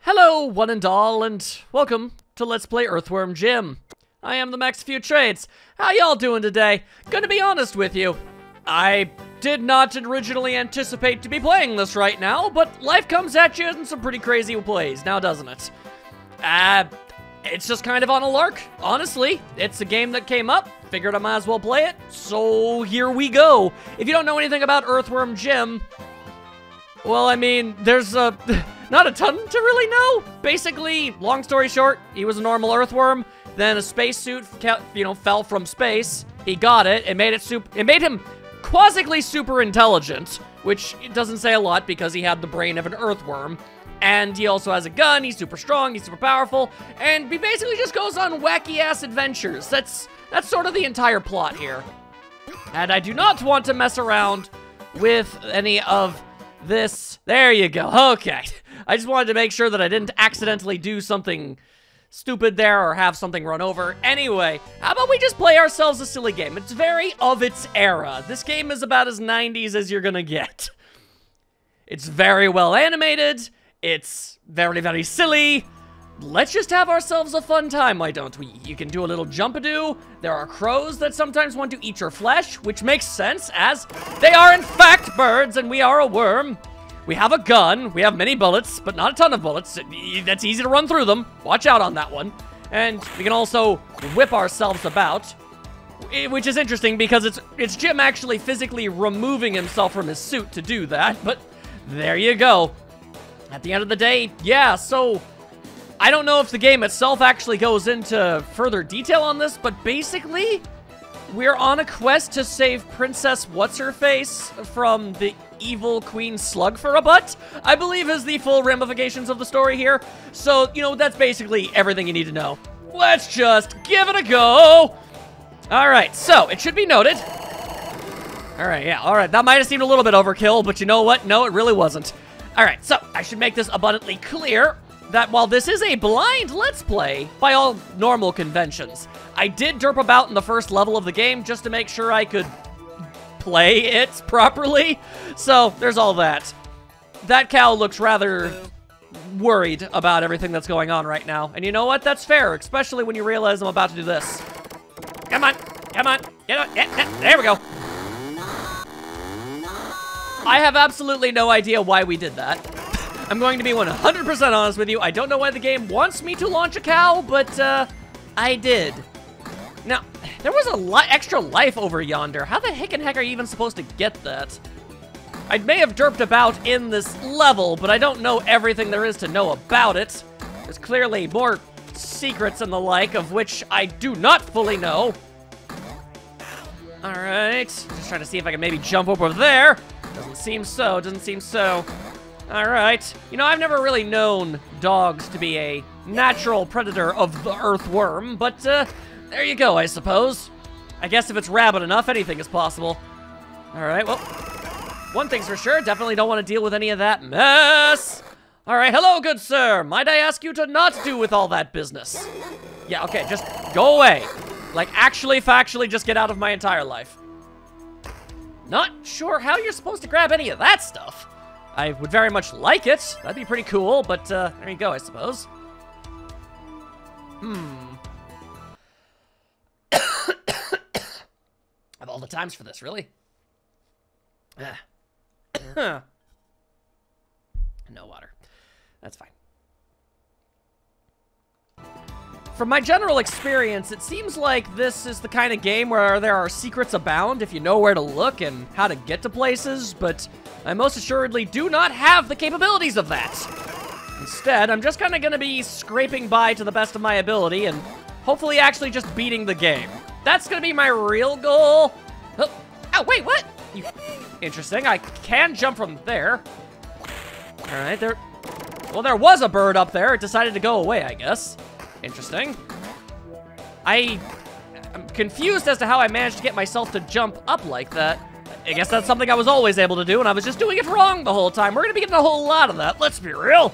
Hello, one and all, and welcome to Let's Play Earthworm Jim. I am the Max Few Trades. How y'all doing today? Gonna be honest with you, I did not originally anticipate to be playing this right now, but life comes at you in some pretty crazy ways now, doesn't it? Uh, it's just kind of on a lark, honestly. It's a game that came up, figured I might as well play it, so here we go. If you don't know anything about Earthworm Jim, well, I mean, there's a, not a ton to really know. Basically, long story short, he was a normal earthworm. Then a spacesuit, you know, fell from space. He got it. It made it super. It made him quasically super intelligent, which doesn't say a lot because he had the brain of an earthworm. And he also has a gun. He's super strong. He's super powerful, and he basically just goes on wacky ass adventures. That's that's sort of the entire plot here. And I do not want to mess around with any of this. There you go. Okay. I just wanted to make sure that I didn't accidentally do something stupid there or have something run over. Anyway, how about we just play ourselves a silly game? It's very of its era. This game is about as 90s as you're gonna get. It's very well animated. It's very, very silly. Let's just have ourselves a fun time, why don't we? You can do a little jump-a-doo. There are crows that sometimes want to eat your flesh, which makes sense, as they are in fact birds, and we are a worm. We have a gun. We have many bullets, but not a ton of bullets. That's easy to run through them. Watch out on that one. And we can also whip ourselves about, which is interesting because it's it's Jim actually physically removing himself from his suit to do that, but there you go. At the end of the day, yeah, so I don't know if the game itself actually goes into further detail on this, but basically, we're on a quest to save Princess What's-Her-Face from the evil Queen Slug for a butt, I believe is the full ramifications of the story here. So, you know, that's basically everything you need to know. Let's just give it a go! Alright, so, it should be noted. Alright, yeah, alright, that might have seemed a little bit overkill, but you know what? No, it really wasn't. Alright, so, I should make this abundantly clear that while this is a blind Let's Play, by all normal conventions, I did derp about in the first level of the game just to make sure I could play it properly. So, there's all that. That cow looks rather worried about everything that's going on right now. And you know what? That's fair, especially when you realize I'm about to do this. Come on, come on, get on, yeah, yeah, there we go. I have absolutely no idea why we did that. I'm going to be 100% honest with you. I don't know why the game wants me to launch a cow, but uh, I did. Now, there was a lot extra life over yonder. How the heck and heck are you even supposed to get that? I may have derped about in this level, but I don't know everything there is to know about it. There's clearly more secrets and the like, of which I do not fully know. Alright, just trying to see if I can maybe jump over there. Doesn't seem so, doesn't seem so. Alright. You know, I've never really known dogs to be a natural predator of the earthworm, but uh, there you go, I suppose. I guess if it's rabid enough, anything is possible. Alright, well, one thing's for sure, definitely don't want to deal with any of that mess. Alright, hello, good sir. Might I ask you to not do with all that business? Yeah, okay, just go away. Like, actually, factually, just get out of my entire life. Not sure how you're supposed to grab any of that stuff. I would very much like it. That'd be pretty cool, but uh, there you go, I suppose. Hmm. Have all the times for this, really? no water. That's fine. From my general experience, it seems like this is the kind of game where there are secrets abound if you know where to look and how to get to places, but I most assuredly do not have the capabilities of that. Instead, I'm just kind of going to be scraping by to the best of my ability and hopefully actually just beating the game. That's going to be my real goal. Oh, oh wait, what? You, interesting. I can jump from there. All right, there. Well, there was a bird up there. It decided to go away, I guess. Interesting. I am confused as to how I managed to get myself to jump up like that. I guess that's something I was always able to do, and I was just doing it wrong the whole time. We're gonna be getting a whole lot of that, let's be real.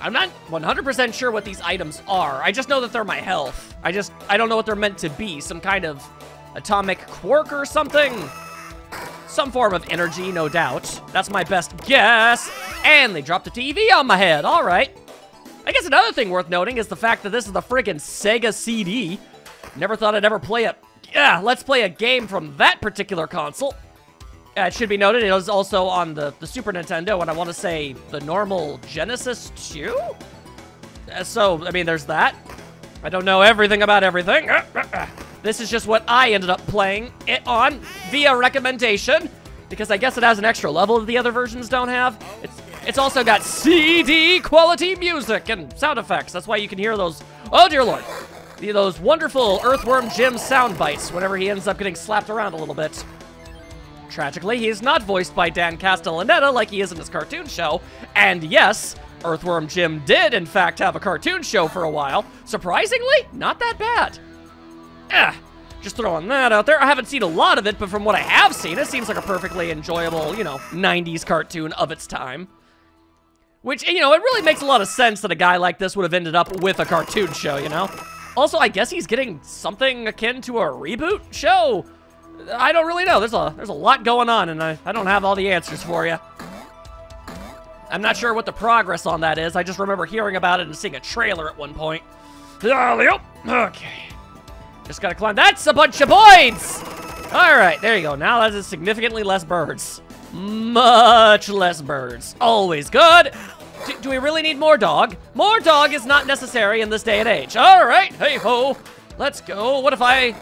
I'm not 100% sure what these items are. I just know that they're my health. I just, I don't know what they're meant to be. Some kind of atomic quark or something? some form of energy, no doubt. That's my best guess. And they dropped a TV on my head. All right. I guess another thing worth noting is the fact that this is the friggin' Sega CD. Never thought I'd ever play a... Yeah, let's play a game from that particular console. Uh, it should be noted, it was also on the, the Super Nintendo, and I want to say the normal Genesis 2? Uh, so, I mean, there's that. I don't know everything about everything. Uh, uh, uh. This is just what I ended up playing it on via recommendation, because I guess it has an extra level that the other versions don't have. It's, it's also got CD quality music and sound effects. That's why you can hear those, oh dear lord, those wonderful Earthworm Jim sound bites whenever he ends up getting slapped around a little bit. Tragically, he is not voiced by Dan Castellaneta like he is in his cartoon show. And yes, Earthworm Jim did, in fact, have a cartoon show for a while. Surprisingly, not that bad. Eh, just throwing that out there. I haven't seen a lot of it, but from what I have seen, it seems like a perfectly enjoyable, you know, 90s cartoon of its time. Which, you know, it really makes a lot of sense that a guy like this would have ended up with a cartoon show, you know? Also, I guess he's getting something akin to a reboot show I don't really know. There's a there's a lot going on, and I, I don't have all the answers for you. I'm not sure what the progress on that is. I just remember hearing about it and seeing a trailer at one point. Uh, okay. Just gotta climb. That's a bunch of boys! Alright, there you go. Now that is significantly less birds. Much less birds. Always good. Do, do we really need more dog? More dog is not necessary in this day and age. Alright, hey-ho. Let's go. What if I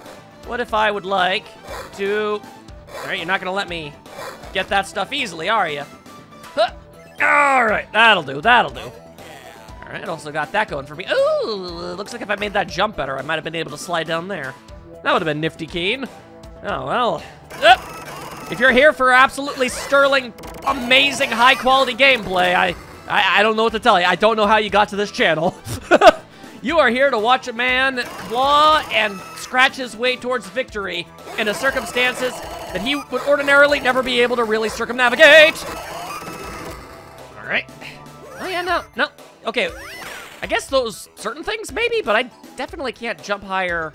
what if I would like to... Alright, you're not gonna let me get that stuff easily, are you? Huh. Alright, that'll do, that'll do. Alright, also got that going for me. Ooh, looks like if I made that jump better, I might have been able to slide down there. That would have been nifty keen. Oh, well. If you're here for absolutely sterling, amazing, high-quality gameplay, I, I, I don't know what to tell you. I don't know how you got to this channel. you are here to watch a man claw and scratch his way towards victory in a circumstances that he would ordinarily never be able to really circumnavigate. All right. Oh, yeah, no, no. Okay, I guess those certain things, maybe, but I definitely can't jump higher.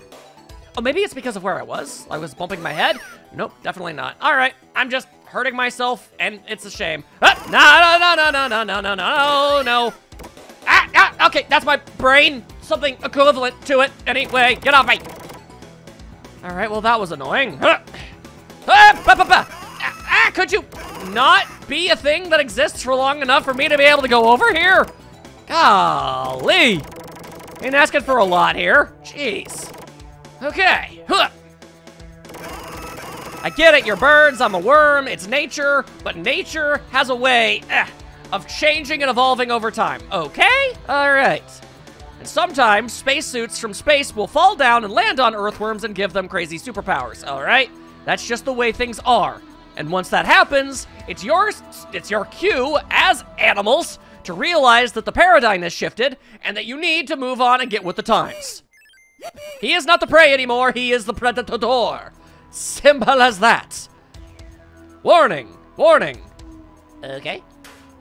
Oh, maybe it's because of where I was. I was bumping my head. Nope, definitely not. All right, I'm just hurting myself, and it's a shame. Ah, no, no, no, no, no, no, no, no, no. Ah, ah, okay, that's my brain. Something equivalent to it. Anyway, get off me. All right, well, that was annoying. Ah, ah, bah, bah, bah. ah, could you not be a thing that exists for long enough for me to be able to go over here? Golly. Ain't asking for a lot here. Jeez. Okay. Huh. I get it, you're birds, I'm a worm, it's nature, but nature has a way eh, of changing and evolving over time. Okay? All right. And sometimes spacesuits from space will fall down and land on earthworms and give them crazy superpowers, all right? That's just the way things are. And once that happens, it's your, it's your cue as animals to realize that the paradigm has shifted and that you need to move on and get with the times. He is not the prey anymore, he is the predator. Simple as that. Warning, warning. Okay.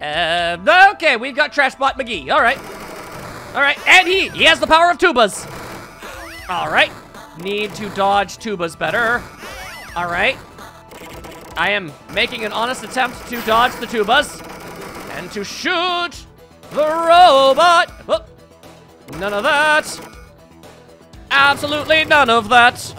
Uh, okay, we've got Trashbot McGee, all right. All right, and he, he has the power of tubas. All right, need to dodge tubas better. All right. I am making an honest attempt to dodge the tubas and to shoot the robot. Oh, none of that. Absolutely none of that.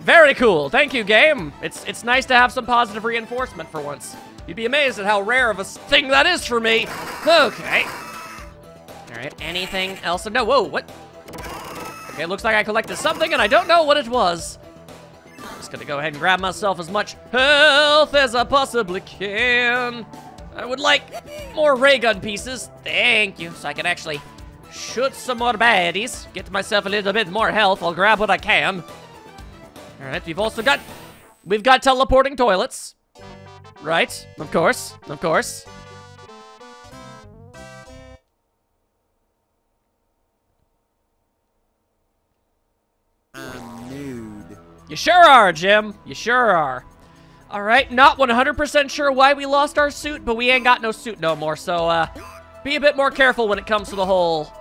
Very cool. Thank you, game. It's it's nice to have some positive reinforcement for once. You'd be amazed at how rare of a thing that is for me. Okay. All right, anything else? No, whoa, what? Okay, looks like I collected something and I don't know what it was. I'm Just gonna go ahead and grab myself as much health as I possibly can. I would like more ray gun pieces. Thank you, so I can actually shoot some more baddies. Get myself a little bit more health. I'll grab what I can. All right, we've also got, we've got teleporting toilets. Right, of course, of course. You sure are, Jim. You sure are. All right, not 100% sure why we lost our suit, but we ain't got no suit no more, so uh, be a bit more careful when it comes to the whole,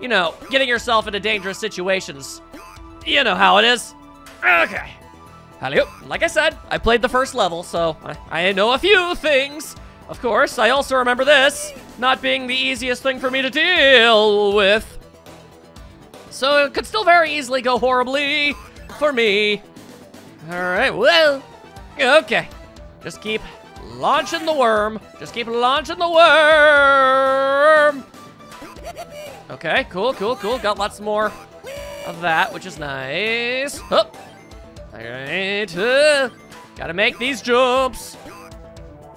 you know, getting yourself into dangerous situations. You know how it is. Okay. Hello. Like I said, I played the first level, so I, I know a few things. Of course, I also remember this not being the easiest thing for me to deal with. So it could still very easily go horribly for me. All right, well, okay. Just keep launching the worm. Just keep launching the worm. Okay, cool, cool, cool. Got lots more of that, which is nice. Oh. All right, uh, gotta make these jumps.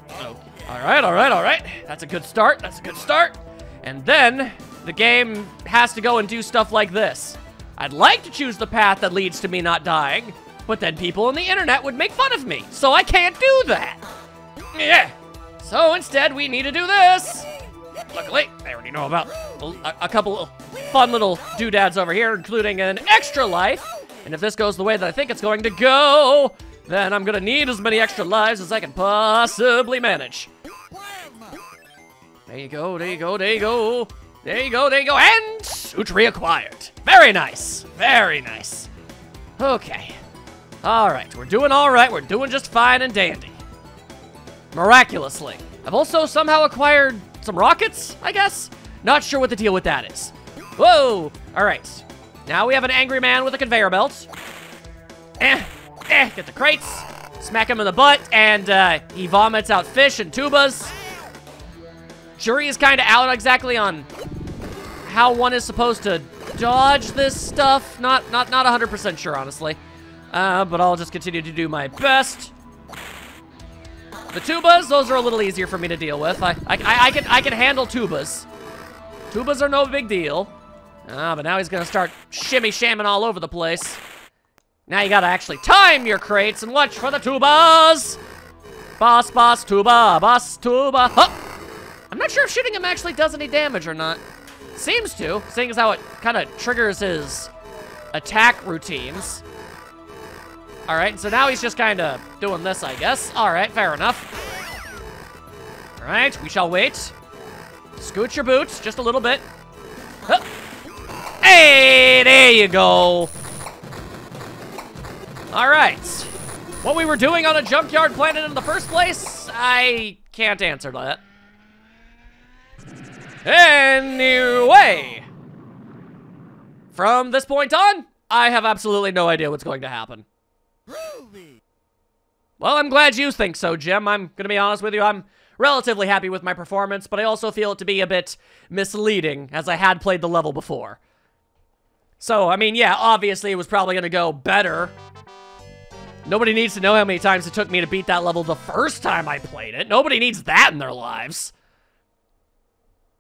Oh. All right, all right, all right. That's a good start. That's a good start. And then the game has to go and do stuff like this. I'd like to choose the path that leads to me not dying, but then people on the internet would make fun of me, so I can't do that. Yeah. So instead, we need to do this. Luckily, I already know about a, a couple fun little doodads over here, including an extra life. And if this goes the way that I think it's going to go, then I'm gonna need as many extra lives as I can possibly manage. There you go, there you go, there you go. There you go, there you go, and suit reacquired. Very nice, very nice. Okay. All right, we're doing all right. We're doing just fine and dandy. Miraculously. I've also somehow acquired some rockets, I guess? Not sure what the deal with that is. Whoa! All right. Now we have an angry man with a conveyor belt. Eh, eh, get the crates. Smack him in the butt, and uh, he vomits out fish and tubas. Jury is kind of out exactly on how one is supposed to dodge this stuff. Not not not 100% sure, honestly. Uh, but I'll just continue to do my best. The tubas, those are a little easier for me to deal with. I, I, I, can, I can handle tubas. Tubas are no big deal. Ah, but now he's gonna start shimmy shamming all over the place. Now you gotta actually time your crates and watch for the tubas. Boss, boss, tuba, boss, tuba. Huh. I'm not sure if shooting him actually does any damage or not. Seems to, seeing as how it kind of triggers his attack routines. All right, so now he's just kind of doing this, I guess. All right, fair enough. All right, we shall wait. Scoot your boots just a little bit. Huh. Hey, there you go. All right. What we were doing on a junkyard planet in the first place, I can't answer that. Anyway. From this point on, I have absolutely no idea what's going to happen. Well, I'm glad you think so, Jim. I'm gonna be honest with you, I'm relatively happy with my performance, but I also feel it to be a bit misleading, as I had played the level before. So, I mean, yeah, obviously it was probably gonna go better. Nobody needs to know how many times it took me to beat that level the first time I played it. Nobody needs that in their lives.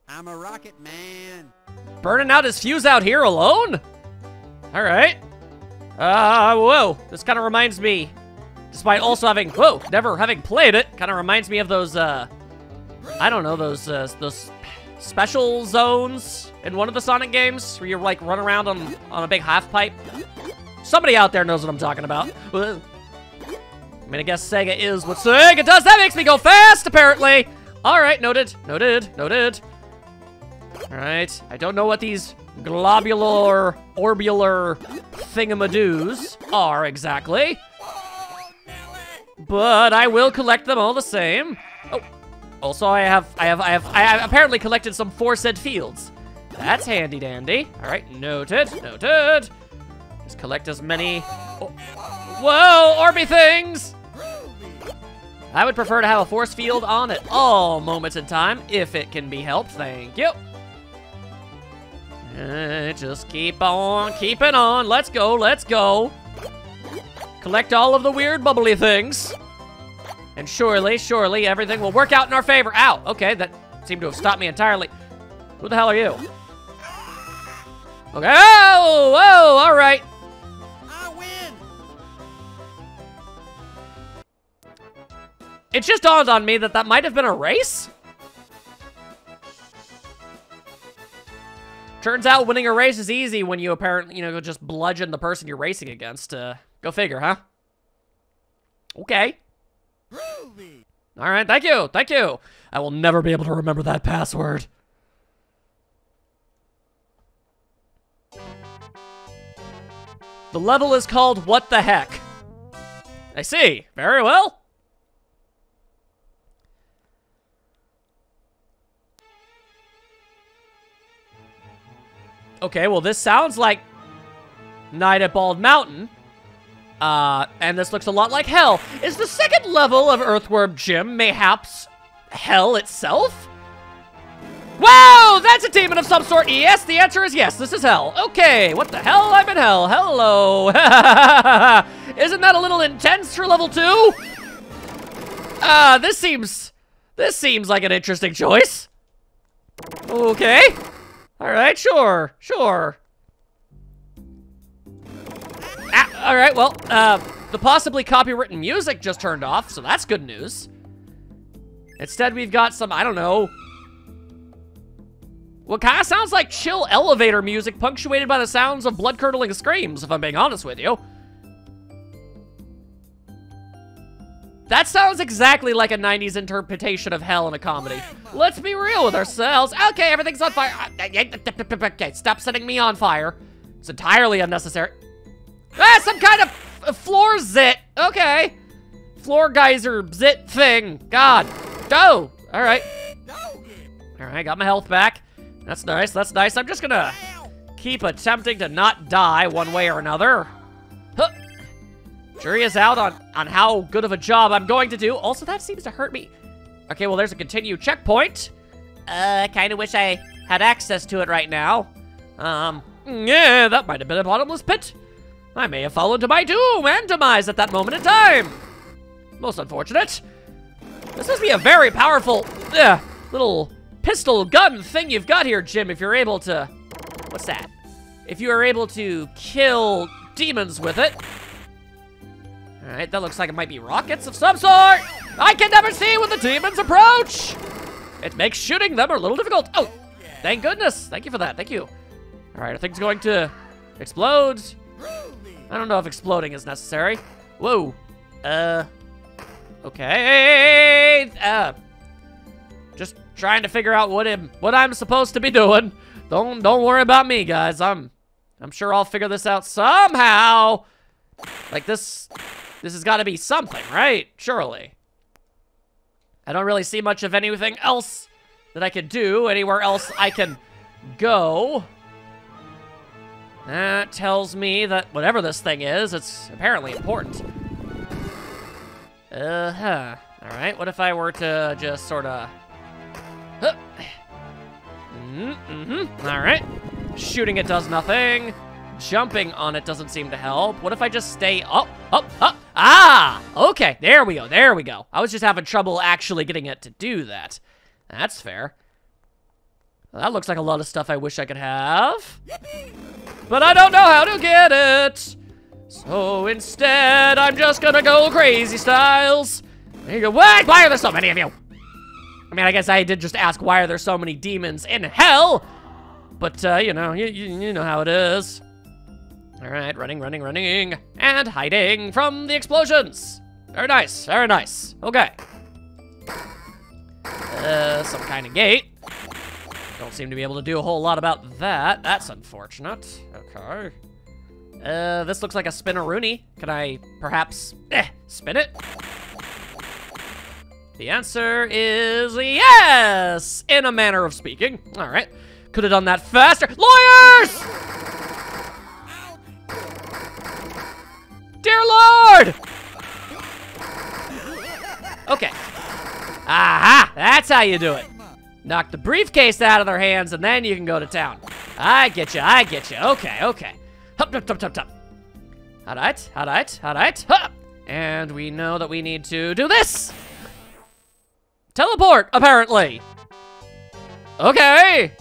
I'm a rocket man. Burning out his fuse out here alone? All right. Uh, whoa. This kind of reminds me, despite also having, whoa, never having played it, kind of reminds me of those, uh, I don't know, those, uh, those special zones in one of the Sonic games where you, like, run around on, on a big half pipe. Somebody out there knows what I'm talking about. I mean, I guess Sega is what Sega does. That makes me go fast, apparently. All right, noted, noted, noted. All right, I don't know what these globular, orbular thingamadoos are exactly. But I will collect them all the same. Also I have, I have, I have, I have apparently collected some force said fields. That's handy dandy. All right, noted, noted. Just collect as many. Oh. Whoa, Orby things! I would prefer to have a force field on at all moments in time, if it can be helped. Thank you. Uh, just keep on keeping on. Let's go, let's go. Collect all of the weird bubbly things. And surely, surely, everything will work out in our favor. Ow, okay, that seemed to have stopped me entirely. Who the hell are you? Okay, oh, whoa, all right. I win. It just dawned on me that that might have been a race. Turns out winning a race is easy when you apparently, you know, just bludgeon the person you're racing against. Uh, go figure, huh? Okay. All right, thank you, thank you. I will never be able to remember that password. The level is called What the Heck. I see. Very well. Okay, well, this sounds like Night at Bald Mountain. Uh, and this looks a lot like hell. Is the second level of Earthworm Jim mayhaps hell itself? Wow, that's a demon of some sort. Yes, the answer is yes, this is hell. Okay, what the hell? I'm in hell. Hello. Isn't that a little intense for level two? Uh, this seems, this seems like an interesting choice. Okay. All right, sure, sure. All right, well, uh, the possibly copywritten music just turned off, so that's good news. Instead, we've got some, I don't know, what kind of sounds like chill elevator music punctuated by the sounds of blood-curdling screams, if I'm being honest with you. That sounds exactly like a 90s interpretation of hell in a comedy. Let's be real with ourselves. Okay, everything's on fire. Okay, stop setting me on fire. It's entirely unnecessary. Ah, some kind of floor zit. Okay. Floor geyser zit thing. God. Go. All right. All right, got my health back. That's nice, that's nice. I'm just gonna keep attempting to not die one way or another. Huh. Jury is out on, on how good of a job I'm going to do. Also, that seems to hurt me. Okay, well, there's a continue checkpoint. Uh, kind of wish I had access to it right now. Um, yeah, that might have been a bottomless pit. I may have fallen to my doom and demise at that moment in time. Most unfortunate. This must be a very powerful, uh, little pistol gun thing you've got here, Jim, if you're able to... What's that? If you are able to kill demons with it. Alright, that looks like it might be rockets of some sort! I can never see when the demons approach! It makes shooting them a little difficult. Oh, thank goodness. Thank you for that. Thank you. Alright, are things going to explode? I don't know if exploding is necessary. Whoa. Uh. Okay. Uh. Just trying to figure out what him what I'm supposed to be doing. Don't don't worry about me, guys. I'm I'm sure I'll figure this out somehow. Like this this has got to be something, right? Surely. I don't really see much of anything else that I could do. Anywhere else I can go. That tells me that whatever this thing is, it's apparently important. Uh-huh. Alright, what if I were to just sort of... Huh. Mm-hmm. Alright. Shooting it does nothing. Jumping on it doesn't seem to help. What if I just stay up, up, up? Ah! Okay, there we go, there we go. I was just having trouble actually getting it to do that. That's fair. That looks like a lot of stuff I wish I could have. But I don't know how to get it. So instead, I'm just gonna go crazy styles. You go. What? Why are there so many of you? I mean, I guess I did just ask why are there so many demons in hell? But, uh, you know, you, you, you know how it is. All right, running, running, running, and hiding from the explosions. Very nice, very nice. Okay. Uh, some kind of gate. Don't seem to be able to do a whole lot about that. That's unfortunate. Okay. Uh, this looks like a spinneroonie. Can I perhaps eh, spin it? The answer is yes, in a manner of speaking. All right. Could have done that faster. Lawyers! Dear Lord! Okay. Aha! That's how you do it. Knock the briefcase out of their hands, and then you can go to town. I get you, I get you. Okay, okay. Hup, hup, hup, hup, hup. Alright, alright, alright. And we know that we need to do this. Teleport, apparently. Okay.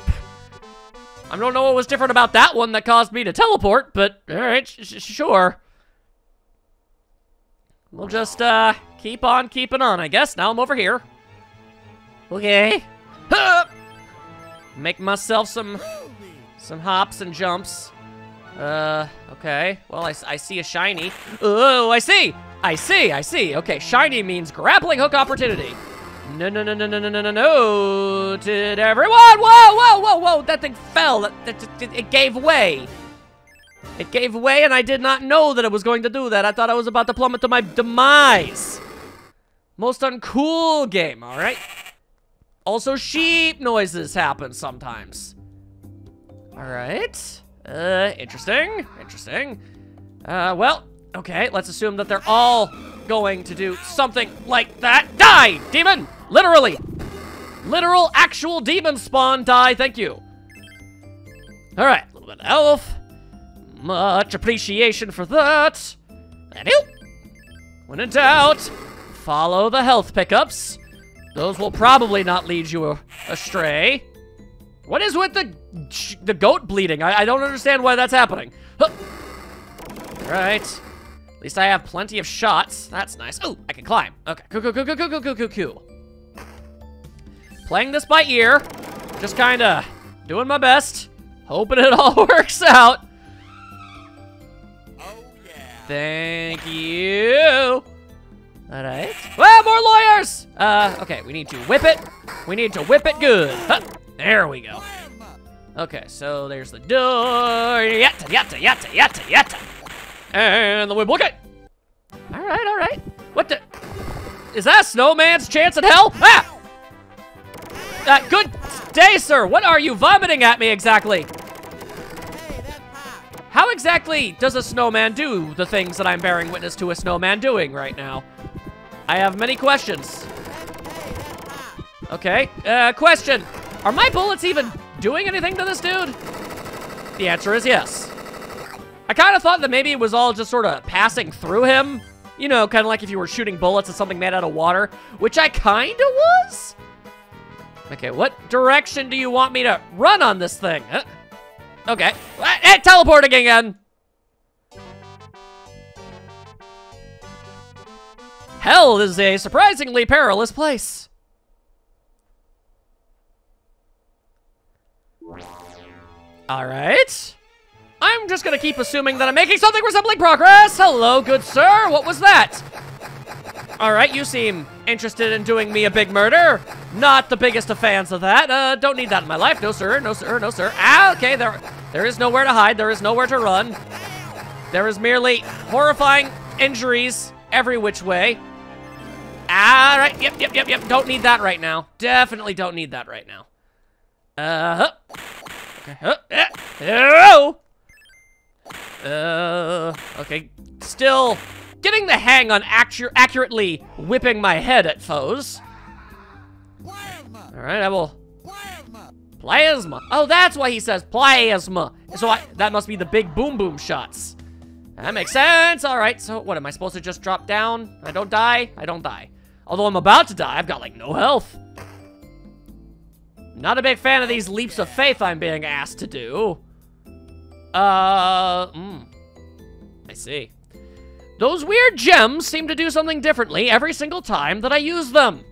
I don't know what was different about that one that caused me to teleport, but alright, sure. We'll just, uh, keep on keeping on, I guess. Now I'm over here. Okay. Make myself some, some hops and jumps. Uh, okay. Well, I, I see a shiny. Oh, I see! I see, I see. Okay, shiny means grappling hook opportunity. No, no, no, no, no, no, no, no, no. Did everyone? Whoa, whoa, whoa, whoa. That thing fell. That, it, it gave way. It gave way and I did not know that it was going to do that. I thought I was about to plummet to my demise. Most uncool game, all right? Also, sheep noises happen sometimes. All right. Uh, interesting. Interesting. Uh, well, okay, let's assume that they're all going to do something like that. Die, demon! Literally. Literal, actual demon spawn die, thank you. All right, a little bit of health. Much appreciation for that. Thank you. When in doubt, follow the health pickups. Those will probably not lead you astray. What is with the the goat bleeding? I, I don't understand why that's happening. Huh. Right. At least I have plenty of shots. That's nice. Oh, I can climb. Okay. Cool, cool, cool, cool, cool, cool, cool, cool. Playing this by ear. Just kind of doing my best. Hoping it all works out. Oh, yeah. Thank you. All right. Well, more lawyers. Uh, okay, we need to whip it. We need to whip it good. Huh. There we go. Okay, so there's the door. Yatta, yatta, yatta, yatta, yatta. And the whip. Look Okay. All right, all right. What the? Is that a snowman's chance in hell? Ah! Uh, good day, sir. What are you vomiting at me exactly? How exactly does a snowman do the things that I'm bearing witness to a snowman doing right now? I have many questions. Okay, uh, question. Are my bullets even doing anything to this dude? The answer is yes. I kind of thought that maybe it was all just sort of passing through him. You know, kind of like if you were shooting bullets at something made out of water, which I kind of was. Okay, what direction do you want me to run on this thing? Huh? Okay, eh, teleporting again. Hell is a surprisingly perilous place. All right. I'm just gonna keep assuming that I'm making something resembling progress. Hello, good sir. What was that? All right, you seem interested in doing me a big murder. Not the biggest of fans of that. Uh, don't need that in my life. No, sir. No, sir. No, sir. Ah, okay. There, there is nowhere to hide. There is nowhere to run. There is merely horrifying injuries every which way. All right. Yep, yep, yep, yep. Don't need that right now. Definitely don't need that right now. Uh huh. Okay. Eh. Oh. Uh. Okay. Still getting the hang on actu accurately whipping my head at foes. Plasma. All right. I will. Plasma. Plasma. Oh, that's why he says plasma. So I, that must be the big boom boom shots. That makes sense. All right. So what am I supposed to just drop down? I don't die. I don't die. Although I'm about to die, I've got like no health. Not a big fan of these leaps of faith I'm being asked to do. Uh, mm, I see. Those weird gems seem to do something differently every single time that I use them.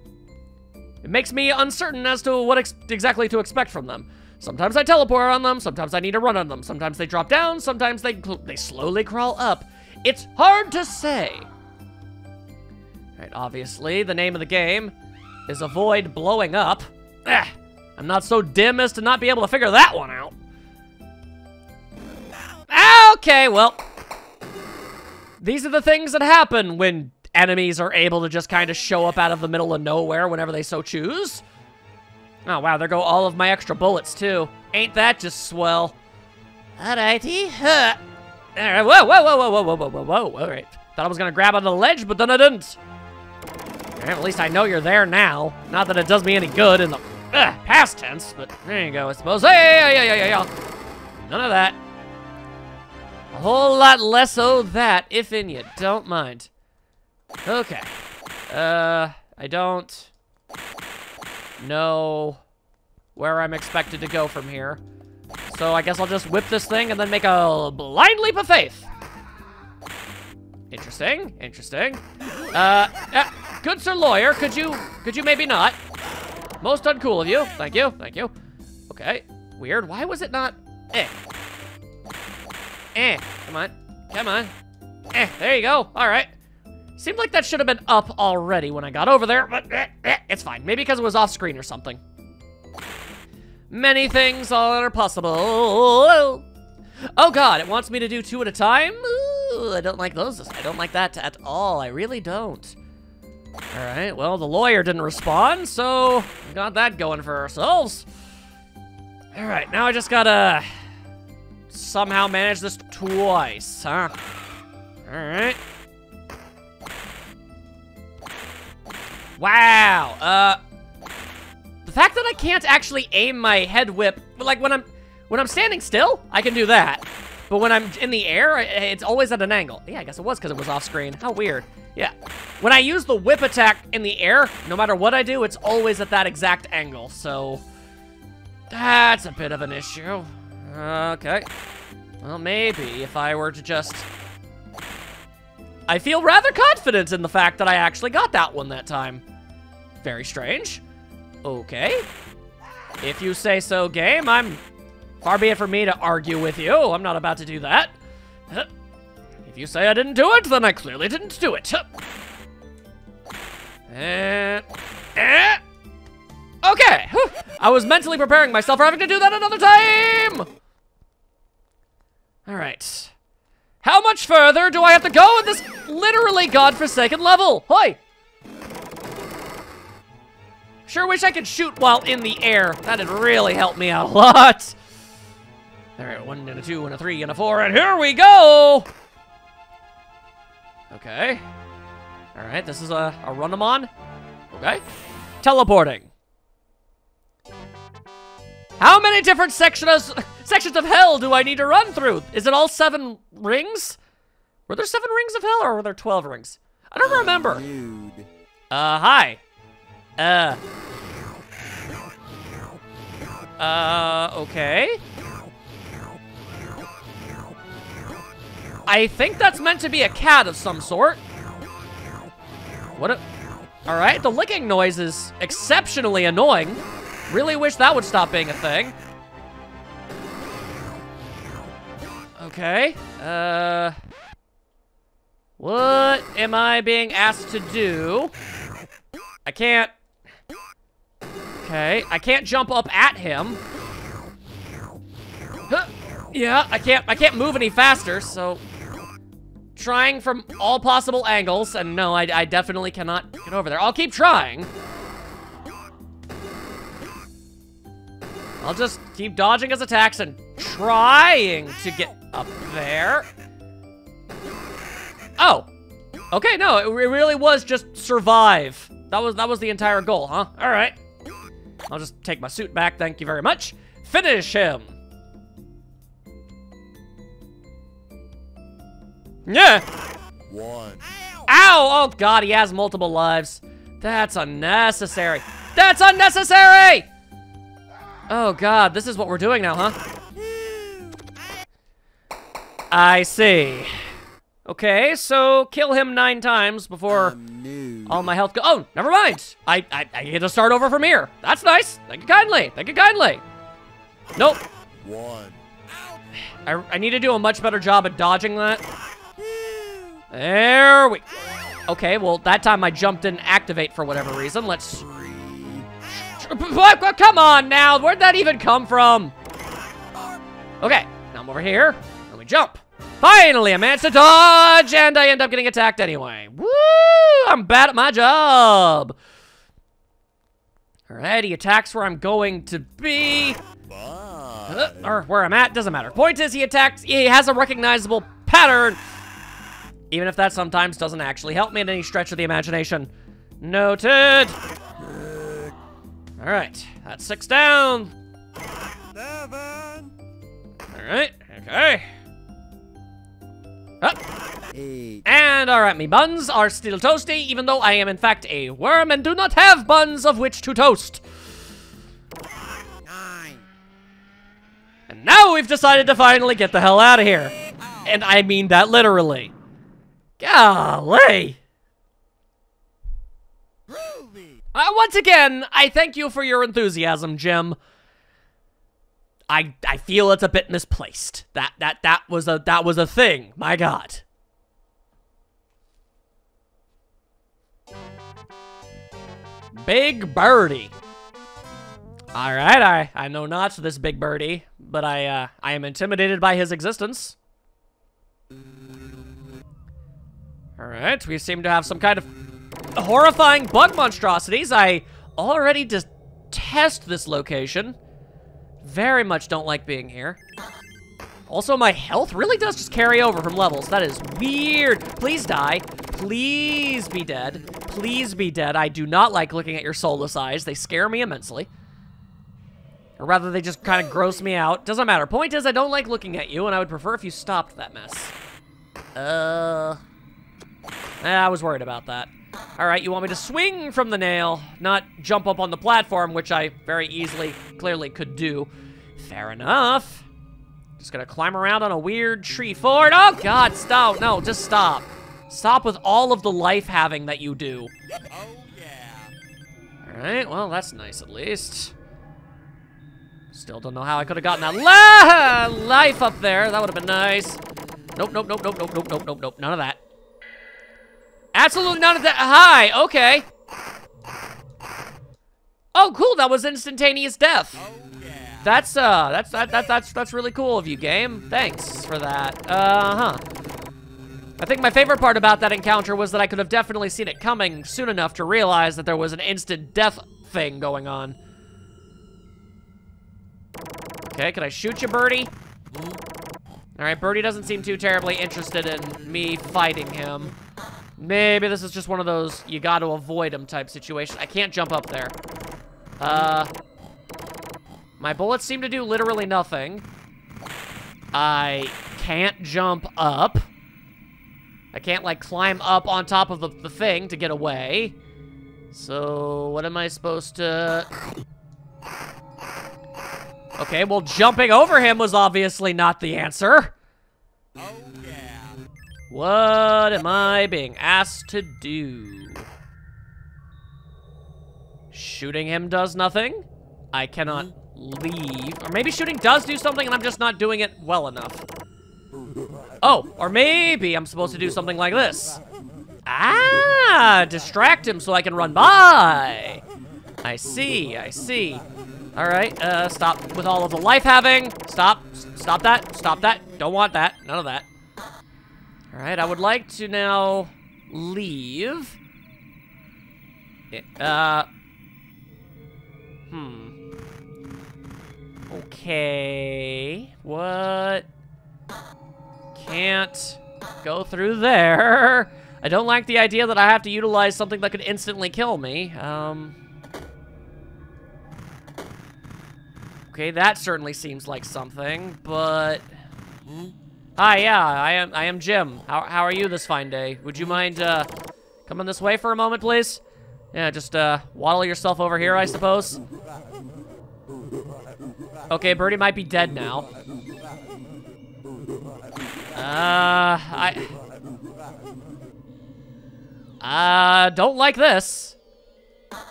It makes me uncertain as to what ex exactly to expect from them. Sometimes I teleport on them, sometimes I need to run on them, sometimes they drop down, sometimes they, they slowly crawl up. It's hard to say. Right, obviously, the name of the game is Avoid Blowing Up. Ah, I'm not so dim as to not be able to figure that one out. Okay, well. These are the things that happen when enemies are able to just kind of show up out of the middle of nowhere whenever they so choose. Oh, wow, there go all of my extra bullets, too. Ain't that just swell? Alrighty. Huh. Alright, whoa, whoa, whoa, whoa, whoa, whoa, whoa, whoa, alright. Thought I was gonna grab onto the ledge, but then I didn't. At least I know you're there now. Not that it does me any good in the uh, past tense, but there you go, I suppose. Hey, yeah, yeah, yeah, yeah. None of that. A whole lot less of that, if in you don't mind. Okay. Uh, I don't know where I'm expected to go from here. So I guess I'll just whip this thing and then make a blind leap of faith. Interesting, interesting. Uh, uh, good sir lawyer, could you, could you maybe not? Most uncool of you. Thank you, thank you. Okay, weird. Why was it not? Eh. Eh, come on, come on. Eh, there you go, all right. Seemed like that should have been up already when I got over there, but eh, eh, it's fine. Maybe because it was off screen or something. Many things are possible. Oh god, it wants me to do two at a time? Ooh, I don't like those. I don't like that at all. I really don't. Alright, well, the lawyer didn't respond, so we got that going for ourselves. Alright, now I just gotta somehow manage this twice, huh? Alright. Wow, uh... The fact that I can't actually aim my head whip, like when I'm when I'm standing still, I can do that. But when I'm in the air, it's always at an angle. Yeah, I guess it was because it was off screen. How weird. Yeah. When I use the whip attack in the air, no matter what I do, it's always at that exact angle. So that's a bit of an issue. Okay. Well, maybe if I were to just... I feel rather confident in the fact that I actually got that one that time. Very strange. Okay. If you say so, game, I'm... Far be it for me to argue with you. I'm not about to do that. If you say I didn't do it, then I clearly didn't do it. And... Eh. Okay. I was mentally preparing myself for having to do that another time! Alright. How much further do I have to go in this literally godforsaken level? Hoi! Sure wish I could shoot while in the air. That'd really help me out a lot. All right, one and a two and a three and a four, and here we go! Okay. All right, this is a, a run on. Okay. Teleporting. How many different sections sections of hell do I need to run through? Is it all seven rings? Were there seven rings of hell, or were there 12 rings? I don't remember. Dude. Uh, hi. Uh. Uh, okay. I think that's meant to be a cat of some sort. What a... Alright, the licking noise is exceptionally annoying. Really wish that would stop being a thing. Okay, uh... What am I being asked to do? I can't... Okay, I can't jump up at him. Huh. Yeah, I can't I can't move any faster, so trying from all possible angles, and no, I, I definitely cannot get over there. I'll keep trying. I'll just keep dodging his attacks and trying to get up there. Oh, okay, no, it really was just survive. That was that was the entire goal, huh? All right. I'll just take my suit back, thank you very much. Finish him. Yeah. One. Ow! Oh god, he has multiple lives. That's unnecessary. That's unnecessary! Oh god, this is what we're doing now, huh? I see. Okay, so kill him nine times before all my health go- Oh, never mind! I, I, I get to start over from here. That's nice. Thank you kindly. Thank you kindly. Nope. One. I, I need to do a much better job at dodging that. There we... Okay, well, that time I jumped didn't activate for whatever reason. Let's... Three. What, what, come on now! Where'd that even come from? Okay, now I'm over here, and we jump. Finally, I managed to dodge, and I end up getting attacked anyway. Woo! I'm bad at my job. Alright, he attacks where I'm going to be. Uh, or where I'm at, doesn't matter. Point is, he attacks, he has a recognizable pattern. Even if that sometimes doesn't actually help me in any stretch of the imagination. Noted. All right, that's six down. Seven. All right, okay. Up. Eight. And all right, me buns are still toasty, even though I am in fact a worm and do not have buns of which to toast. Nine. And now we've decided to finally get the hell out of here. And I mean that literally. Golly. Uh, once again, I thank you for your enthusiasm, Jim. I I feel it's a bit misplaced. That that that was a that was a thing. My God. Big Birdie. All right, I I know not this big birdie, but I uh, I am intimidated by his existence. All right, we seem to have some kind of horrifying bug monstrosities. I already detest this location. Very much don't like being here. Also, my health really does just carry over from levels. That is weird. Please die. Please be dead. Please be dead. I do not like looking at your soulless eyes. They scare me immensely. Or rather, they just kind of gross me out. Doesn't matter. Point is, I don't like looking at you, and I would prefer if you stopped that mess. Uh... Eh, I was worried about that. All right, you want me to swing from the nail, not jump up on the platform, which I very easily, clearly could do. Fair enough. Just gonna climb around on a weird tree forward. Oh, God, stop. No, just stop. Stop with all of the life having that you do. Oh yeah. All right, well, that's nice at least. Still don't know how I could have gotten that life up there. That would have been nice. Nope, nope, nope, nope, nope, nope, nope, nope, nope. None of that. Absolutely none of that. Hi, okay. Oh, cool. That was instantaneous death. Oh yeah. That's uh, that's that, that that's that's really cool of you, game. Thanks for that. Uh huh. I think my favorite part about that encounter was that I could have definitely seen it coming soon enough to realize that there was an instant death thing going on. Okay, can I shoot you, Birdie? All right, Birdie doesn't seem too terribly interested in me fighting him. Maybe this is just one of those you got to avoid him type situation. I can't jump up there. Uh, my bullets seem to do literally nothing. I can't jump up. I can't, like, climb up on top of the, the thing to get away. So, what am I supposed to... Okay, well, jumping over him was obviously not the answer. Oh. What am I being asked to do? Shooting him does nothing. I cannot leave. Or maybe shooting does do something and I'm just not doing it well enough. Oh, or maybe I'm supposed to do something like this. Ah, distract him so I can run by. I see, I see. All right, uh, stop with all of the life having. Stop, stop that, stop that. Don't want that, none of that. All right, I would like to now leave. Uh, hmm. Okay, what? Can't go through there. I don't like the idea that I have to utilize something that could instantly kill me. Um. Okay, that certainly seems like something, but... Hi, yeah, I am I am Jim. How, how are you this fine day? Would you mind uh, coming this way for a moment, please? Yeah, just uh, waddle yourself over here, I suppose. Okay, Birdie might be dead now. Uh, I... Uh, don't like this.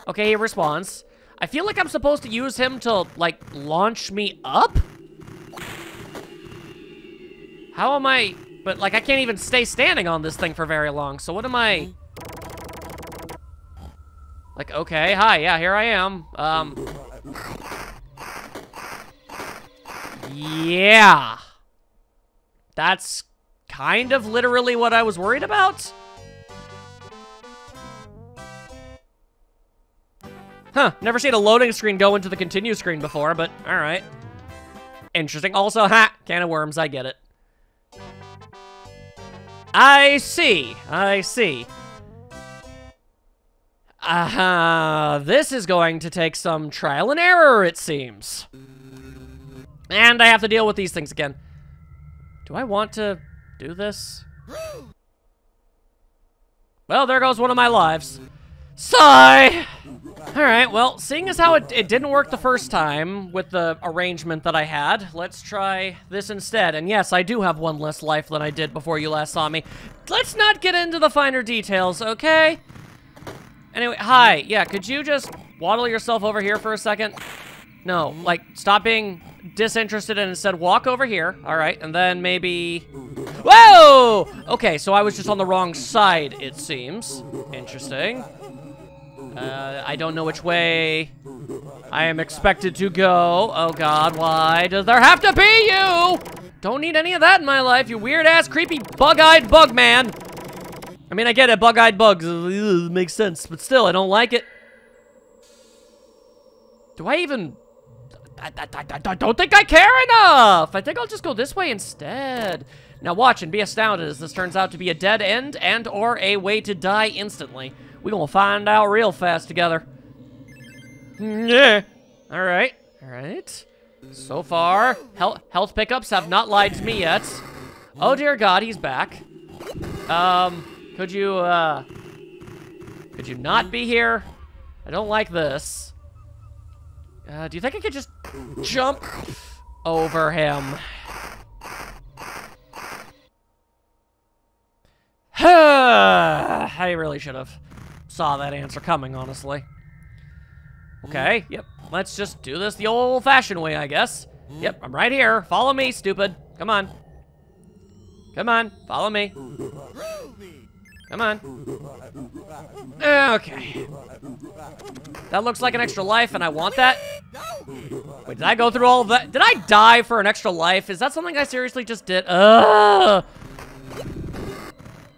Okay, he responds. I feel like I'm supposed to use him to, like, launch me up? How am I... But, like, I can't even stay standing on this thing for very long, so what am I... Like, okay, hi, yeah, here I am. Um... Yeah. That's kind of literally what I was worried about. Huh, never seen a loading screen go into the continue screen before, but alright. Interesting. Also, ha, can of worms, I get it. I see, I see. uh -huh. this is going to take some trial and error, it seems. And I have to deal with these things again. Do I want to do this? Well, there goes one of my lives. Sigh! Alright, well, seeing as how it, it didn't work the first time with the arrangement that I had, let's try this instead. And yes, I do have one less life than I did before you last saw me. Let's not get into the finer details, okay? Anyway, hi, yeah, could you just waddle yourself over here for a second? No, like, stop being disinterested and instead walk over here. All right, and then maybe... Whoa! Okay, so I was just on the wrong side, it seems. Interesting. Uh, I don't know which way I am expected to go. Oh god, why does there have to be you? Don't need any of that in my life, you weird-ass, creepy, bug-eyed bug man. I mean, I get it, bug-eyed bugs. Ugh, makes sense, but still, I don't like it. Do I even... I, I, I, I don't think I care enough. I think I'll just go this way instead. Now watch and be astounded as this turns out to be a dead end and or a way to die instantly. We gonna find out real fast together. Yeah. All right. All right. So far, health, health pickups have not lied to me yet. Oh dear God, he's back. Um, could you, uh, could you not be here? I don't like this. Uh, do you think I could just jump over him? I really should have saw that answer coming, honestly. Mm. Okay, yep. Let's just do this the old-fashioned way, I guess. Mm. Yep, I'm right here. Follow me, stupid. Come on. Come on, follow me. Come on. Okay. That looks like an extra life, and I want that. Wait, did I go through all of that? Did I die for an extra life? Is that something I seriously just did? Ugh.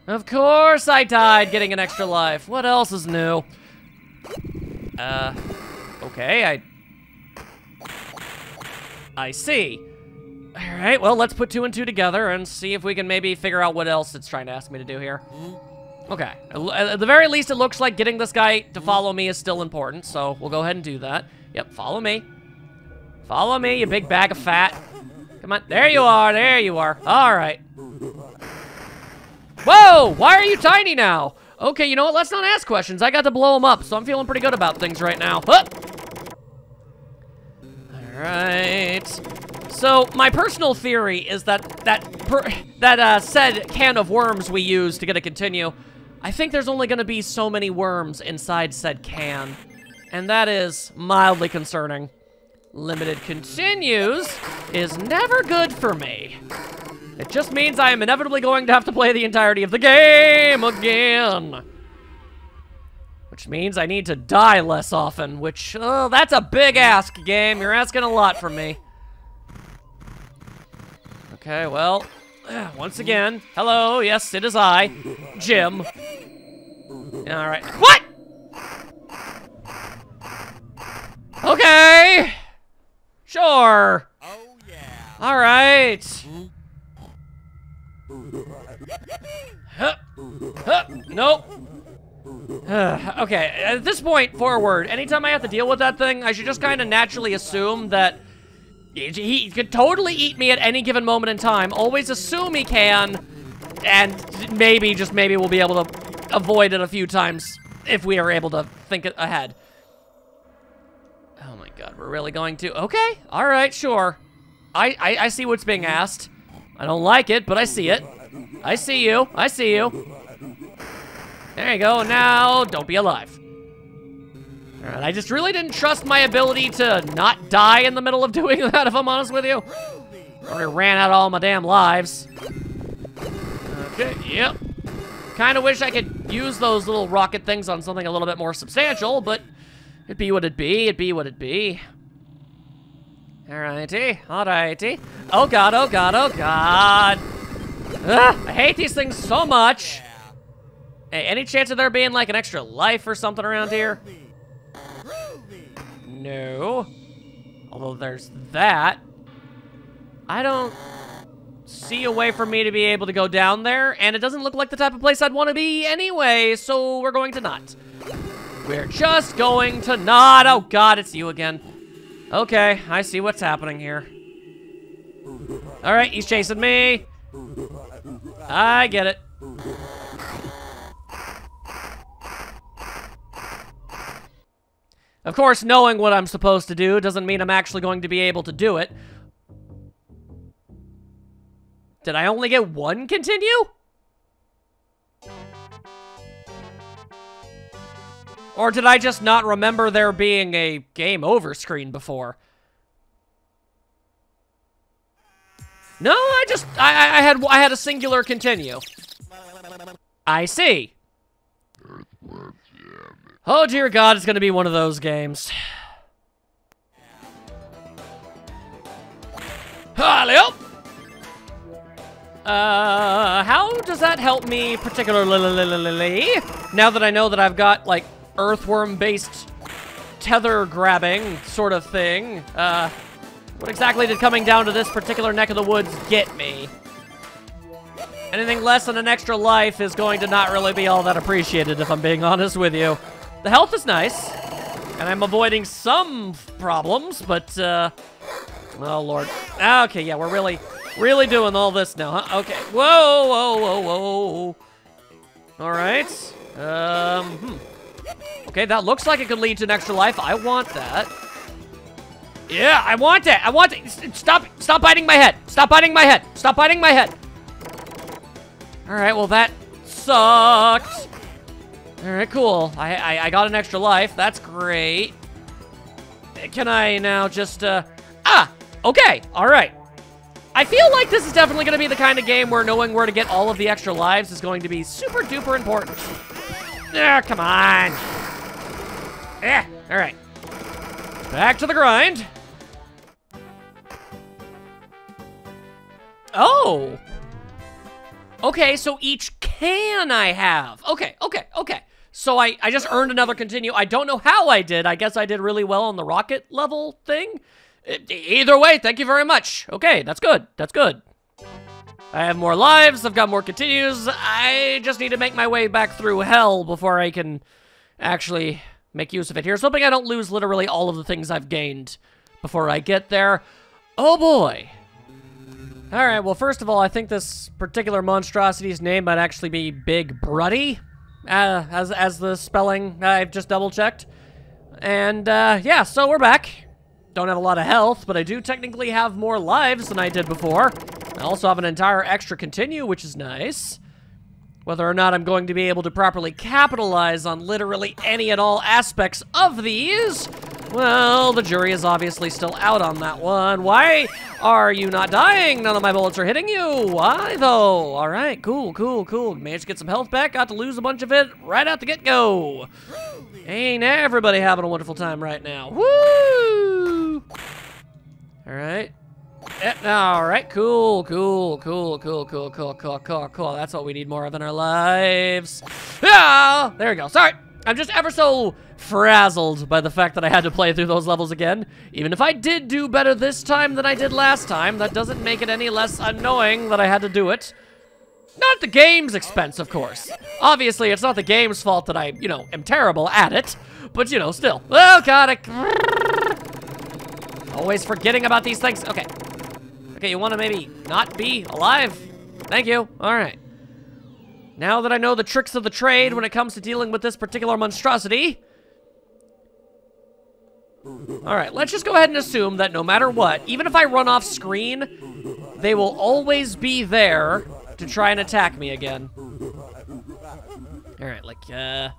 Of course I died getting an extra life. What else is new? Uh, okay, I... I see. Alright, well, let's put two and two together and see if we can maybe figure out what else it's trying to ask me to do here. Okay, at the very least, it looks like getting this guy to follow me is still important, so we'll go ahead and do that. Yep, follow me. Follow me, you big bag of fat. Come on, there you are, there you are. All right. Whoa, why are you tiny now? Okay, you know what, let's not ask questions. I got to blow them up, so I'm feeling pretty good about things right now. Huh. All right. So, my personal theory is that that per, that uh, said can of worms we use to get a continue, I think there's only going to be so many worms inside said can. And that is mildly concerning. Limited continues is never good for me. It just means I am inevitably going to have to play the entirety of the game again. Which means I need to die less often, which, oh, that's a big ask, game. You're asking a lot from me. Okay, well, once again, hello, yes, it is I, Jim. All right, what? Okay, sure. Oh yeah. All right. Huh. Huh. Nope. okay, at this point forward, anytime I have to deal with that thing, I should just kind of naturally assume that he could totally eat me at any given moment in time. Always assume he can, and maybe, just maybe, we'll be able to avoid it a few times if we are able to think ahead. Oh my god, we're really going to? Okay, all right, sure. I, I, I see what's being asked. I don't like it, but I see it. I see you. I see you. There you go. Now, don't be alive. All right, I just really didn't trust my ability to not die in the middle of doing that, if I'm honest with you. Already ran out all my damn lives. Okay, yep. Kind of wish I could use those little rocket things on something a little bit more substantial, but it'd be what it'd be. It'd be what it'd be. Alrighty, alrighty. Oh god, oh god, oh god. Ugh, I hate these things so much. Hey, any chance of there being like an extra life or something around here? No. Although there's that. I don't see a way for me to be able to go down there, and it doesn't look like the type of place I'd want to be anyway, so we're going to not. We're just going to not. Oh god, it's you again. Okay, I see what's happening here. All right, he's chasing me. I get it. Of course, knowing what I'm supposed to do doesn't mean I'm actually going to be able to do it. Did I only get one continue? Or did I just not remember there being a game over screen before? No, I just, I, I had, I had a singular continue. I see. Oh dear God, it's gonna be one of those games. Hello. Uh, how does that help me particularly now that I know that I've got, like, earthworm-based tether grabbing sort of thing, uh, what exactly did coming down to this particular neck of the woods get me? Anything less than an extra life is going to not really be all that appreciated, if I'm being honest with you. The health is nice, and I'm avoiding some problems, but, uh, oh, Lord. Okay, yeah, we're really, really doing all this now, huh? Okay. Whoa, whoa, whoa, whoa. All right. Um, hmm. Okay, that looks like it could lead to an extra life. I want that. Yeah, I want it. I want it. Stop, stop biting my head. Stop biting my head. Stop biting my head. All right, well, that sucks. All right, cool. I, I, I got an extra life. That's great. Can I now just, uh... Ah! Okay, all right. I feel like this is definitely going to be the kind of game where knowing where to get all of the extra lives is going to be super duper important. Ah, come on. Yeah, all right. Back to the grind. Oh. Okay, so each can I have. Okay, okay, okay. So I, I just earned another continue. I don't know how I did. I guess I did really well on the rocket level thing. Either way, thank you very much. Okay, that's good. That's good. I have more lives. I've got more continues. I just need to make my way back through hell before I can actually make use of it. Here's hoping I don't lose literally all of the things I've gained before I get there. Oh boy. All right, well, first of all, I think this particular monstrosity's name might actually be Big Bruty, uh, as, as the spelling I've just double-checked. And, uh, yeah, so we're back. Don't have a lot of health, but I do technically have more lives than I did before. I also have an entire extra continue, which is nice. Whether or not I'm going to be able to properly capitalize on literally any and all aspects of these, well, the jury is obviously still out on that one. Why are you not dying? None of my bullets are hitting you. Why, though? All right, cool, cool, cool. Managed to get some health back. Got to lose a bunch of it right out the get-go. Ain't everybody having a wonderful time right now. Woo! All right. Eh, all right, cool, cool, cool, cool, cool, cool, cool, cool, cool. That's what we need more of in our lives. Yeah, there we go. Sorry. I'm just ever so frazzled by the fact that I had to play through those levels again. Even if I did do better this time than I did last time, that doesn't make it any less annoying that I had to do it. Not the game's expense, of course. Obviously, it's not the game's fault that I, you know, am terrible at it. But, you know, still. Oh, God, I... Always forgetting about these things. Okay. Okay, you want to maybe not be alive? Thank you. All right. Now that I know the tricks of the trade when it comes to dealing with this particular monstrosity... Alright, let's just go ahead and assume that no matter what, even if I run off screen, they will always be there to try and attack me again. Alright, like, uh...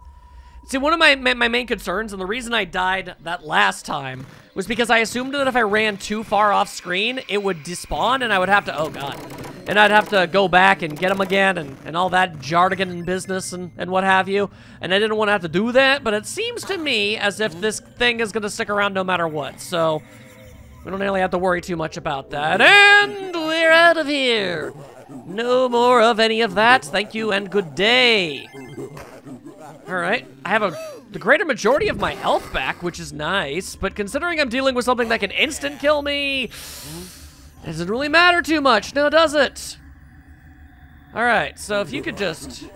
See, one of my, my, main concerns, and the reason I died that last time, was because I assumed that if I ran too far off screen, it would despawn, and I would have to, oh god, and I'd have to go back and get them again, and, and all that jargon business and, and what have you, and I didn't want to have to do that, but it seems to me as if this thing is going to stick around no matter what, so we don't really have to worry too much about that, and we're out of here! No more of any of that, thank you, and good day! Alright, I have a the greater majority of my health back, which is nice, but considering I'm dealing with something that can instant kill me, it doesn't really matter too much, now does it? Alright, so if you could just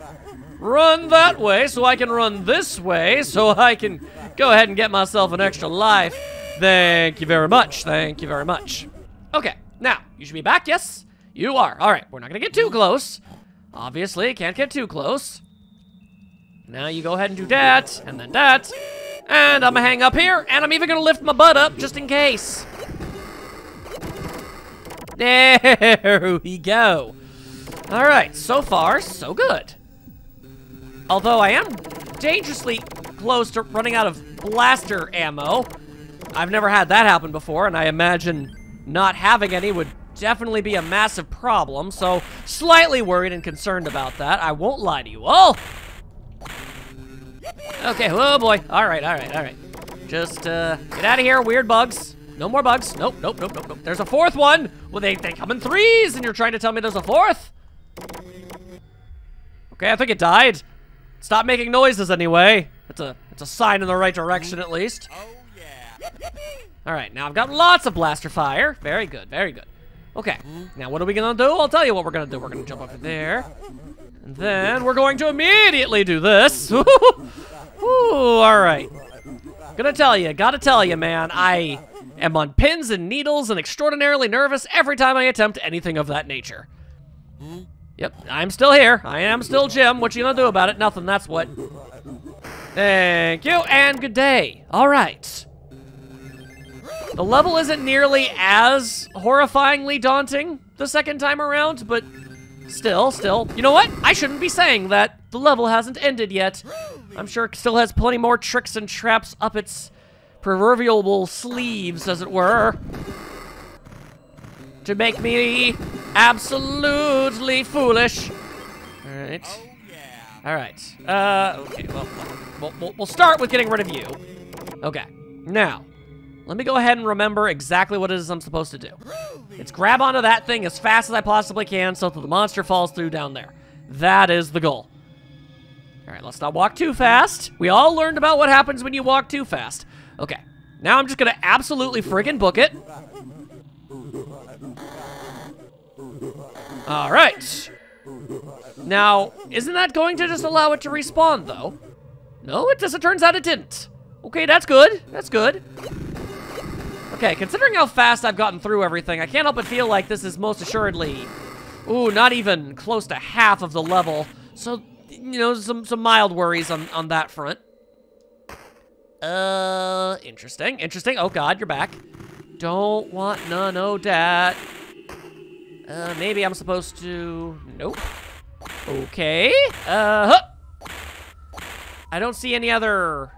run that way so I can run this way so I can go ahead and get myself an extra life. Thank you very much, thank you very much. Okay, now, you should be back, yes? You are, alright, we're not gonna get too close. Obviously, can't get too close. Now you go ahead and do that, and then that. And I'm gonna hang up here, and I'm even gonna lift my butt up just in case. There we go. All right, so far, so good. Although I am dangerously close to running out of blaster ammo. I've never had that happen before, and I imagine not having any would definitely be a massive problem, so slightly worried and concerned about that. I won't lie to you all. Okay, oh boy. All right, all right, all right. Just uh, get out of here, weird bugs. no more bugs. Nope, nope, nope, nope, nope. There's a fourth one. Well, they, they come in threes, and you're trying to tell me there's a fourth? Okay, I think it died. Stop making noises anyway. It's a, it's a sign in the right direction at least. Oh yeah. All right, now I've got lots of blaster fire. Very good, very good. Okay, now what are we gonna do? I'll tell you what we're gonna do. We're gonna jump over there. And then we're going to immediately do this. Ooh, all right. Gonna tell you, gotta tell you, man, I am on pins and needles and extraordinarily nervous every time I attempt anything of that nature. Yep, I'm still here. I am still Jim. What you gonna do about it? Nothing, that's what. Thank you, and good day. All right. The level isn't nearly as horrifyingly daunting the second time around, but still, still. You know what? I shouldn't be saying that. The level hasn't ended yet. I'm sure it still has plenty more tricks and traps up its proverbial sleeves, as it were. To make me absolutely foolish. Alright. Alright. Uh, okay, we'll, we'll, we'll start with getting rid of you. Okay. Now, let me go ahead and remember exactly what it is I'm supposed to do. It's grab onto that thing as fast as I possibly can so that the monster falls through down there. That is the goal. Alright, let's not walk too fast. We all learned about what happens when you walk too fast. Okay. Now I'm just gonna absolutely friggin' book it. Alright. Now, isn't that going to just allow it to respawn, though? No, it just, it turns out it didn't. Okay, that's good. That's good. Okay, considering how fast I've gotten through everything, I can't help but feel like this is most assuredly, ooh, not even close to half of the level. So, you know, some, some mild worries on, on that front. Uh, interesting, interesting. Oh god, you're back. Don't want none of that. Uh, maybe I'm supposed to, nope. Okay, uh, huh. I don't see any other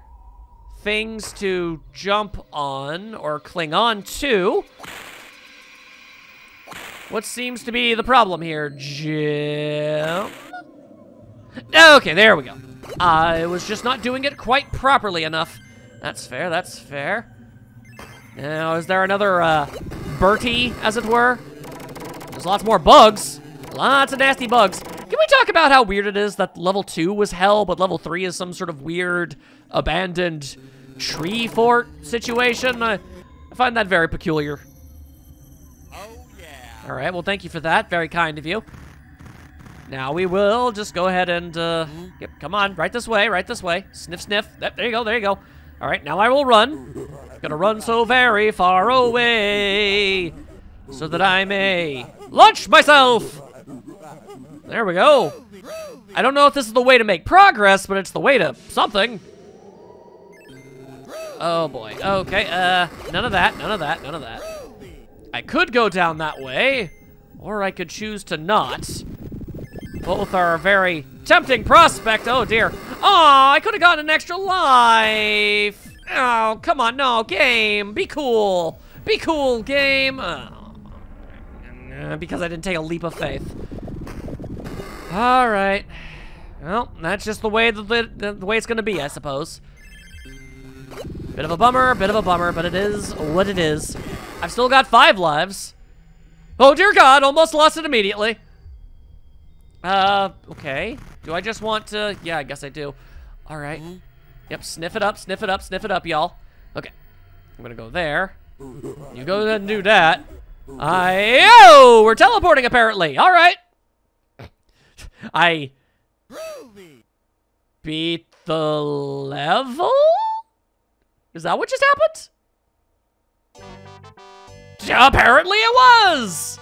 things to jump on or cling on to. What seems to be the problem here, Jim? Okay, there we go. I was just not doing it quite properly enough. That's fair, that's fair. Now, is there another, uh, Bertie, as it were? There's lots more bugs. Lots of nasty bugs. Can we talk about how weird it is that level 2 was hell, but level 3 is some sort of weird, abandoned tree fort situation? I, I find that very peculiar. Oh yeah. All right, well, thank you for that. Very kind of you. Now we will just go ahead and, uh, yep, come on, right this way, right this way. Sniff, sniff. There you go, there you go. All right, now I will run. Gonna run so very far away so that I may launch myself. There we go. I don't know if this is the way to make progress, but it's the way to something. Oh boy. Okay, uh, none of that, none of that, none of that. I could go down that way, or I could choose to not. Both are a very tempting prospect. Oh dear. Oh, I could have gotten an extra life. Oh, come on, no, game. Be cool. Be cool, game. Oh. Because I didn't take a leap of faith. All right. Well, that's just the way the, the, the way it's gonna be, I suppose. Bit of a bummer, bit of a bummer, but it is what it is. I've still got five lives. Oh dear God, almost lost it immediately. Uh, okay. Do I just want to, yeah, I guess I do. All right. Yep, sniff it up, sniff it up, sniff it up, y'all. Okay. I'm gonna go there. You go ahead and do that. I, oh, we're teleporting apparently. All right. I beat the level? Is that what just happened? Apparently it was!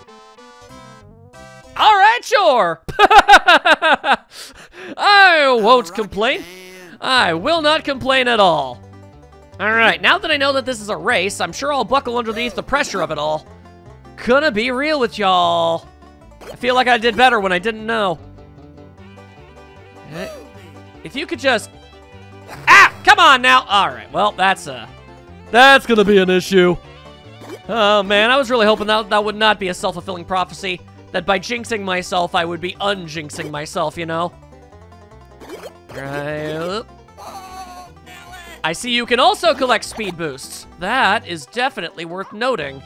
Alright, sure. I won't complain. I will not complain at all. Alright, now that I know that this is a race, I'm sure I'll buckle underneath the pressure of it all. Gonna be real with y'all. I feel like I did better when I didn't know. Eh, If you could just... Ah! Come on now! Alright, well, that's, uh... That's gonna be an issue. Oh, man, I was really hoping that that would not be a self-fulfilling prophecy. That by jinxing myself, I would be unjinxing myself, you know? Right. I see you can also collect speed boosts. That is definitely worth noting.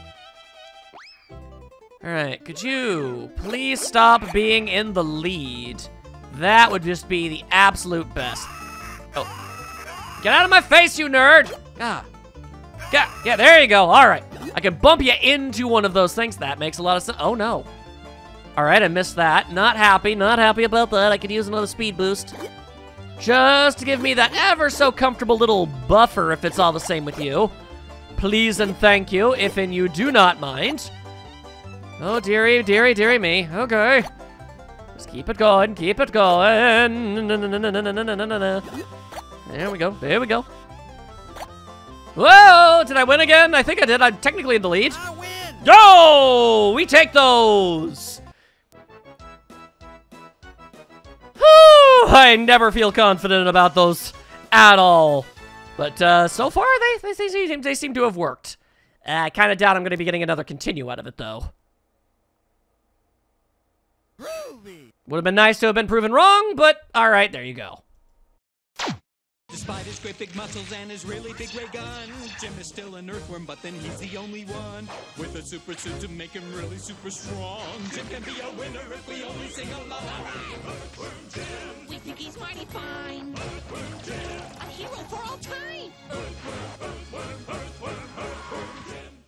All right, could you please stop being in the lead? That would just be the absolute best. Oh, get out of my face, you nerd! Ah, yeah, yeah, there you go. All right, I can bump you into one of those things. That makes a lot of sense. Oh no. All right, I missed that. Not happy, not happy about that. I could use another speed boost. Just to give me that ever so comfortable little buffer if it's all the same with you. Please and thank you, if and you do not mind. Oh, dearie, dearie, dearie me. Okay. Just keep it going, keep it going. There we go, there we go. Whoa, did I win again? I think I did. I'm technically in the lead. I win. Go! We take those! Whew, I never feel confident about those at all. But uh, so far, they, they, they, seem, they seem to have worked. Uh, I kind of doubt I'm going to be getting another continue out of it, though. Would have been nice to have been proven wrong, but all right, there you go. Despite his great big muscles and his really big ray gun, Jim is still an earthworm, but then he's the only one with a super suit to make him really super strong. Jim can be a winner if we only sing along. All right, Earthworm Jim. We think he's mighty fine. Earthworm Jim. A hero for all time. Earthworm, Earthworm, Earthworm, Earthworm Jim.